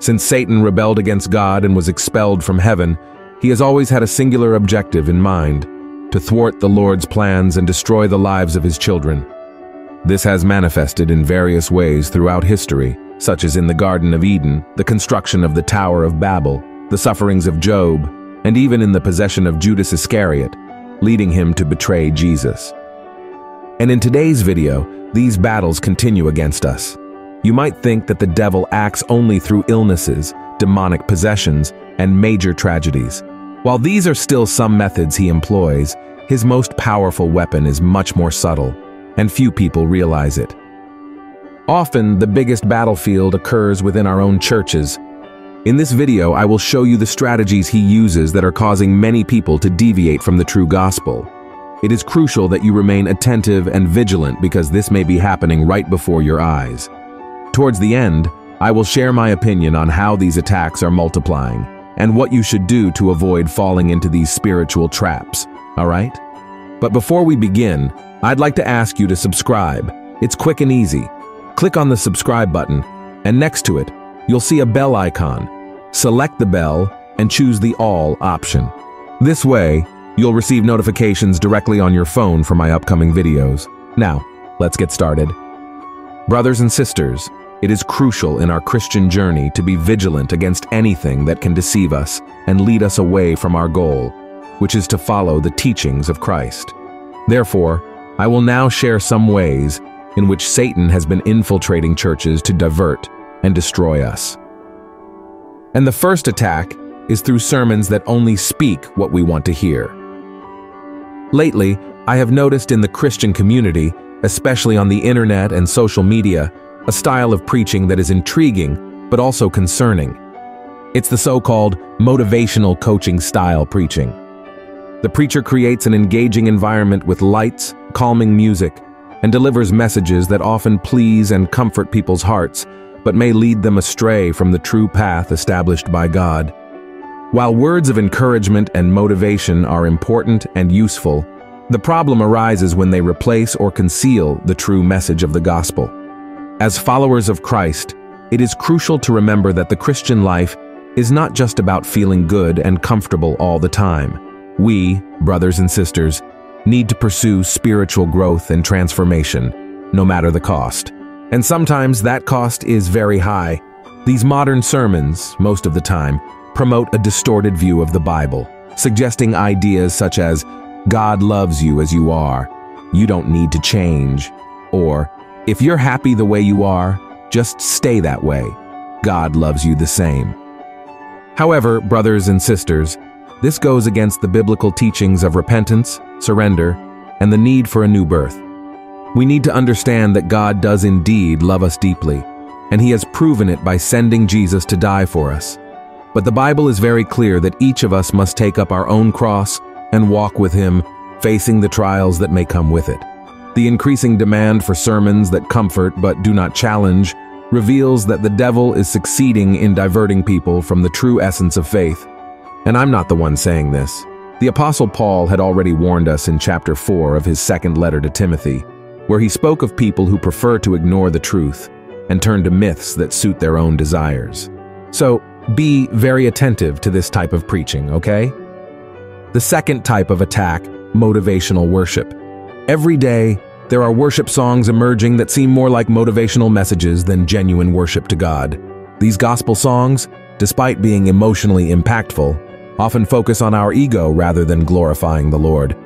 Since Satan rebelled against God and was expelled from heaven, he has always had a singular objective in mind, to thwart the Lord's plans and destroy the lives of his children. This has manifested in various ways throughout history, such as in the Garden of Eden, the construction of the Tower of Babel, the sufferings of Job, and even in the possession of Judas Iscariot, leading him to betray Jesus. And in today's video, these battles continue against us. You might think that the devil acts only through illnesses, demonic possessions, and major tragedies. While these are still some methods he employs, his most powerful weapon is much more subtle, and few people realize it. Often, the biggest battlefield occurs within our own churches. In this video, I will show you the strategies he uses that are causing many people to deviate from the true gospel. It is crucial that you remain attentive and vigilant because this may be happening right before your eyes. Towards the end, I will share my opinion on how these attacks are multiplying and what you should do to avoid falling into these spiritual traps, alright? But before we begin, I'd like to ask you to subscribe. It's quick and easy. Click on the subscribe button, and next to it, you'll see a bell icon. Select the bell and choose the All option. This way, you'll receive notifications directly on your phone for my upcoming videos. Now, let's get started. Brothers and sisters, it is crucial in our Christian journey to be vigilant against anything that can deceive us and lead us away from our goal, which is to follow the teachings of Christ. Therefore, I will now share some ways in which Satan has been infiltrating churches to divert and destroy us. And the first attack is through sermons that only speak what we want to hear. Lately, I have noticed in the Christian community, especially on the internet and social media, a style of preaching that is intriguing, but also concerning. It's the so-called motivational coaching style preaching. The preacher creates an engaging environment with lights, calming music, and delivers messages that often please and comfort people's hearts, but may lead them astray from the true path established by God. While words of encouragement and motivation are important and useful, the problem arises when they replace or conceal the true message of the gospel. As followers of Christ, it is crucial to remember that the Christian life is not just about feeling good and comfortable all the time. We, brothers and sisters, need to pursue spiritual growth and transformation, no matter the cost. And sometimes that cost is very high. These modern sermons, most of the time, promote a distorted view of the Bible, suggesting ideas such as, God loves you as you are, you don't need to change, or if you're happy the way you are, just stay that way. God loves you the same. However, brothers and sisters, this goes against the biblical teachings of repentance, surrender, and the need for a new birth. We need to understand that God does indeed love us deeply, and He has proven it by sending Jesus to die for us. But the Bible is very clear that each of us must take up our own cross and walk with Him, facing the trials that may come with it. The increasing demand for sermons that comfort but do not challenge reveals that the devil is succeeding in diverting people from the true essence of faith. And I'm not the one saying this. The Apostle Paul had already warned us in chapter 4 of his second letter to Timothy, where he spoke of people who prefer to ignore the truth and turn to myths that suit their own desires. So, be very attentive to this type of preaching, okay? The second type of attack, motivational worship. Every day, there are worship songs emerging that seem more like motivational messages than genuine worship to God. These gospel songs, despite being emotionally impactful, often focus on our ego rather than glorifying the Lord.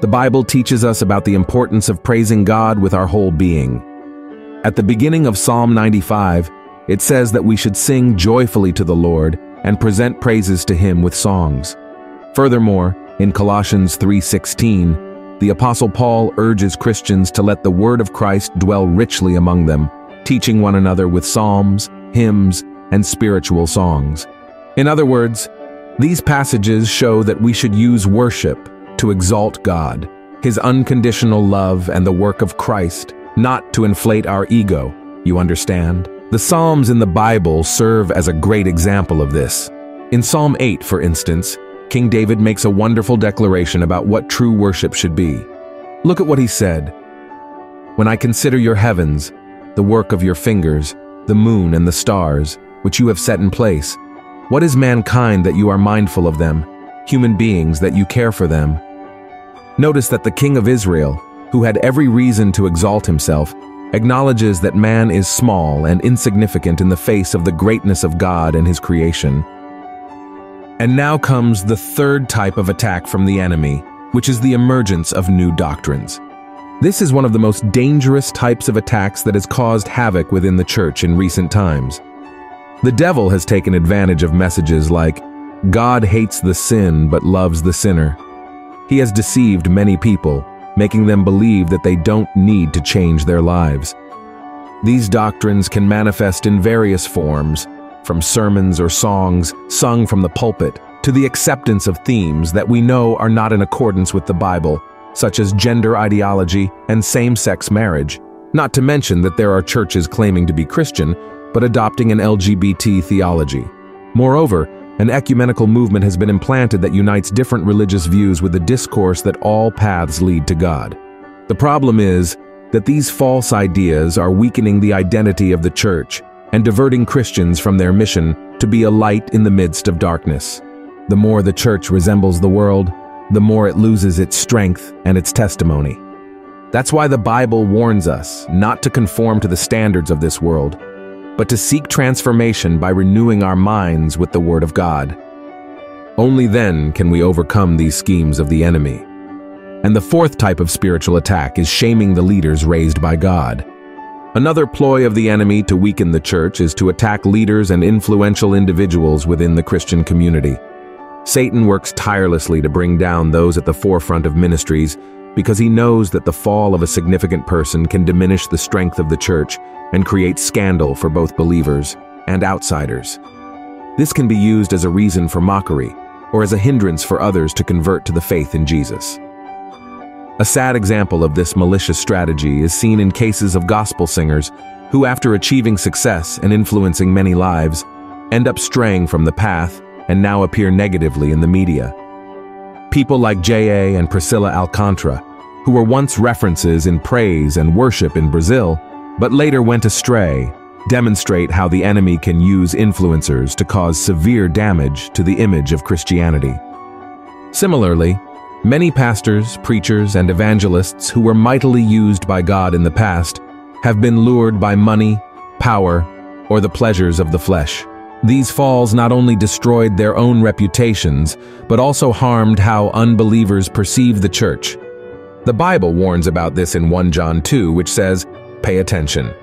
The Bible teaches us about the importance of praising God with our whole being. At the beginning of Psalm 95, it says that we should sing joyfully to the Lord and present praises to him with songs. Furthermore, in Colossians 3:16, the Apostle Paul urges Christians to let the word of Christ dwell richly among them, teaching one another with psalms, hymns, and spiritual songs. In other words, these passages show that we should use worship to exalt God, His unconditional love and the work of Christ, not to inflate our ego, you understand? The Psalms in the Bible serve as a great example of this. In Psalm 8, for instance, King David makes a wonderful declaration about what true worship should be. Look at what he said. When I consider your heavens, the work of your fingers, the moon and the stars, which you have set in place. What is mankind that you are mindful of them, human beings that you care for them? Notice that the king of Israel, who had every reason to exalt himself, acknowledges that man is small and insignificant in the face of the greatness of God and his creation. And now comes the third type of attack from the enemy, which is the emergence of new doctrines. This is one of the most dangerous types of attacks that has caused havoc within the church in recent times. The devil has taken advantage of messages like, God hates the sin but loves the sinner. He has deceived many people, making them believe that they don't need to change their lives. These doctrines can manifest in various forms, from sermons or songs sung from the pulpit to the acceptance of themes that we know are not in accordance with the Bible, such as gender ideology and same-sex marriage, not to mention that there are churches claiming to be Christian but adopting an LGBT theology. Moreover, an ecumenical movement has been implanted that unites different religious views with the discourse that all paths lead to God. The problem is that these false ideas are weakening the identity of the church and diverting Christians from their mission to be a light in the midst of darkness. The more the church resembles the world, the more it loses its strength and its testimony. That's why the Bible warns us not to conform to the standards of this world, but to seek transformation by renewing our minds with the Word of God. Only then can we overcome these schemes of the enemy. And the fourth type of spiritual attack is shaming the leaders raised by God. Another ploy of the enemy to weaken the church is to attack leaders and influential individuals within the Christian community. Satan works tirelessly to bring down those at the forefront of ministries because he knows that the fall of a significant person can diminish the strength of the church and create scandal for both believers and outsiders. This can be used as a reason for mockery or as a hindrance for others to convert to the faith in Jesus. A sad example of this malicious strategy is seen in cases of gospel singers who, after achieving success and influencing many lives, end up straying from the path and now appear negatively in the media. People like J.A. and Priscilla Alcantara, who were once references in praise and worship in Brazil, but later went astray, demonstrate how the enemy can use influencers to cause severe damage to the image of Christianity. Similarly, many pastors, preachers, and evangelists who were mightily used by God in the past have been lured by money, power, or the pleasures of the flesh. These falls not only destroyed their own reputations, but also harmed how unbelievers perceive the church. The Bible warns about this in 1 John 2, which says, Pay attention.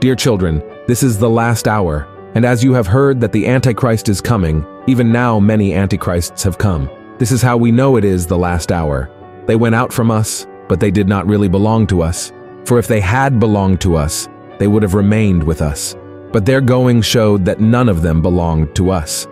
Dear children, this is the last hour, and as you have heard that the Antichrist is coming, even now many Antichrists have come. This is how we know it is the last hour. They went out from us, but they did not really belong to us. For if they had belonged to us, they would have remained with us but their going showed that none of them belonged to us.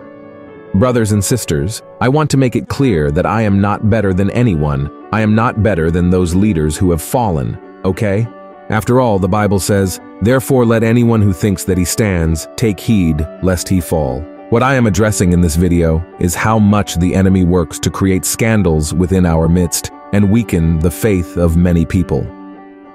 Brothers and sisters, I want to make it clear that I am not better than anyone. I am not better than those leaders who have fallen, okay? After all, the Bible says, Therefore let anyone who thinks that he stands take heed lest he fall. What I am addressing in this video is how much the enemy works to create scandals within our midst and weaken the faith of many people.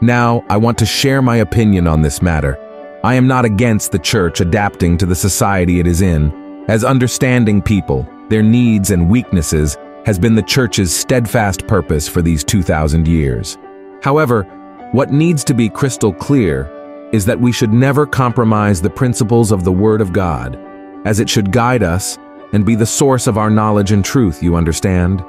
Now, I want to share my opinion on this matter I am not against the church adapting to the society it is in, as understanding people, their needs and weaknesses has been the church's steadfast purpose for these 2,000 years. However, what needs to be crystal clear is that we should never compromise the principles of the Word of God, as it should guide us and be the source of our knowledge and truth, you understand?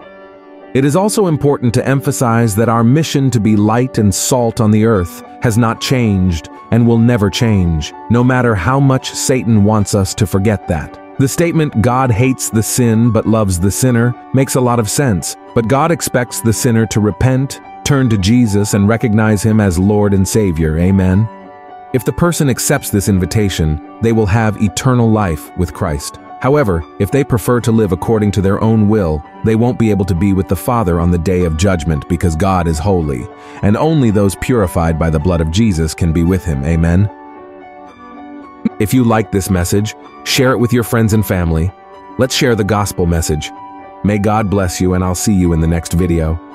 It is also important to emphasize that our mission to be light and salt on the earth has not changed and will never change, no matter how much Satan wants us to forget that. The statement, God hates the sin but loves the sinner, makes a lot of sense, but God expects the sinner to repent, turn to Jesus, and recognize him as Lord and Savior. Amen. If the person accepts this invitation, they will have eternal life with Christ. However, if they prefer to live according to their own will, they won't be able to be with the Father on the day of judgment because God is holy, and only those purified by the blood of Jesus can be with him. Amen. If you like this message, share it with your friends and family. Let's share the gospel message. May God bless you and I'll see you in the next video.